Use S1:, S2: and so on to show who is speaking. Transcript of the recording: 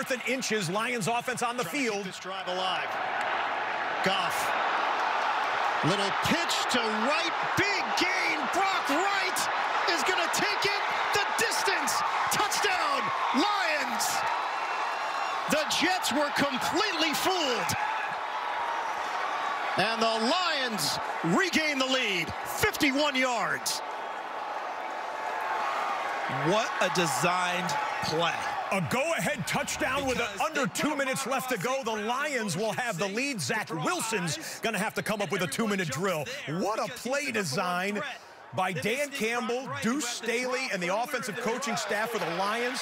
S1: fourth and inches. Lions offense on the field.
S2: This drive alive. Goff. Little pitch to right. Big gain. Brock Wright is going to take it the distance. Touchdown, Lions. The Jets were completely fooled. And the Lions regain the lead. 51 yards.
S3: What a designed play.
S1: A go-ahead touchdown with under two minutes left to go. The Lions will have the lead. Zach Wilson's going to have to come up with a two-minute drill. What a play design by Dan Campbell, Deuce Staley, and the offensive coaching staff for the Lions.